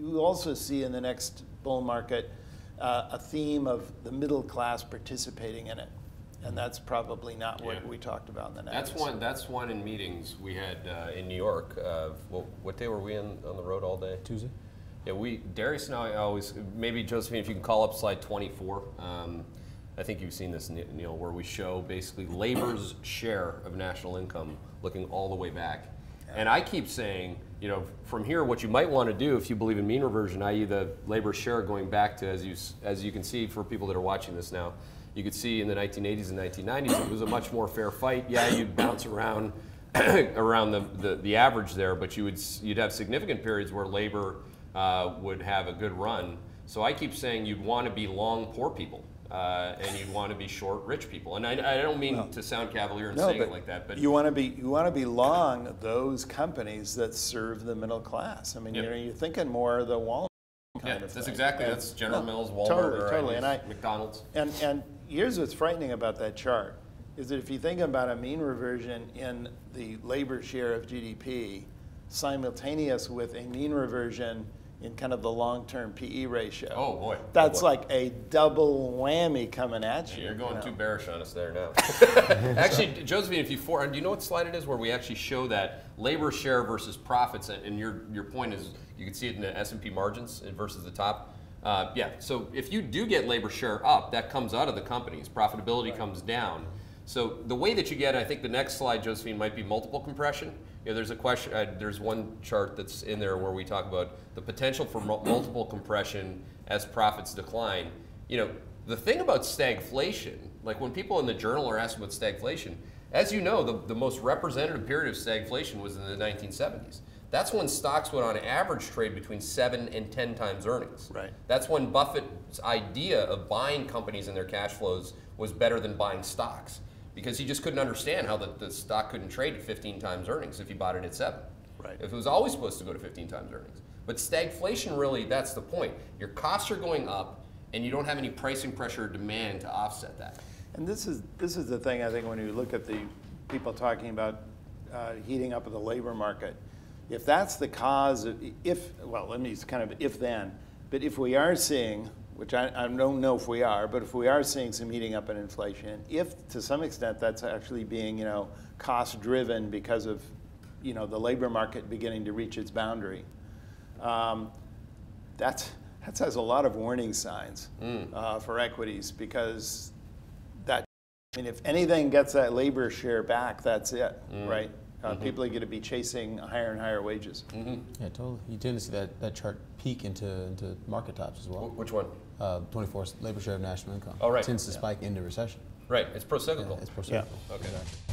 you also see in the next bull market uh, a theme of the middle class participating in it. And that's probably not what Yeah. we talked about in the 90s. That's one. That's one in meetings we had uh, in New York. Uh, what, what day were we in on the road all day? Tuesday. Yeah, we Darius and I always maybe Josephine, if you can call up slide 24. Um, I think you've seen this, Neil, where we show basically labor's share of national income looking all the way back. And I keep saying, you know, from here, what you might want to do if you believe in mean reversion, i.e., the labor share going back to as you as you can see for people that are watching this now, you could see in the 1980s and 1990s it was a much more fair fight. Yeah, you'd bounce around around the, the, the average there, but you would you'd have significant periods where labor uh, would have a good run. So I keep saying you'd want to be long poor people. Uh, and you'd want to be short rich people, and I, I don't mean to sound cavalier in No, saying it like that, but you want to be you want to be long those companies that serve the middle class. I mean, Yep. you know, you're thinking more of the Walmart yeah, kind of that's thing. exactly And- that's General no, Mills, Walmart, Totally, or totally. And I McDonald's. and and here's what's frightening about that chart is that if you think about a mean reversion in the labor share of GDP, simultaneous with a mean reversion in kind of the long-term PE ratio. Oh boy, That's Oh, boy. like a double whammy coming at you. You're going you know. too bearish on us there now. actually, Josephine, if you for, do you know what slide it is where we actually show that labor share versus profits? And your your point is you can see it in the S and P margins versus the top. Uh, yeah. So if you do get labor share up, that comes out of the companies. Profitability comes down. So the way that you get, I think the next slide, Josephine, might be multiple compression. You know, there's a question. Uh, there's one chart that's in there where we talk about the potential for multiple compression as profits decline. You know, the thing about stagflation, like when people in the journal are asking about stagflation, as you know, the, the most representative period of stagflation was in the 1970s. That's when stocks would on average trade between seven and 10 times earnings. Right. That's when Buffett's idea of buying companies and their cash flows was better than buying stocks because he just couldn't understand how the, the stock couldn't trade at 15 times earnings if you bought it at seven. Right. If it was always supposed to go to 15 times earnings. But stagflation really, that's the point. Your costs are going up and you don't have any pricing pressure or demand to offset that. And this is this is the thing I think when you look at the people talking about uh, heating up of the labor market, if that's the cause of if well, let me kind of if then, but if we are seeing, which I, I don't know if we are, but if we are seeing some heating up in inflation, if to some extent that's actually being you know cost driven because of you know the labor market beginning to reach its boundary, um, that's that has a lot of warning signs uh, for equities because that I mean if anything gets that labor share back, that's it, right? Uh, People are going to be chasing higher and higher wages. Yeah, totally. You tend to see that, that chart peak into, into market tops as Wh- well. Which one? Uh, 24 labor share of national income. Oh, right. Tends to spike into recession. Right, it's pro-cyclical. Yeah, it's procyclical. Okay. Exactly.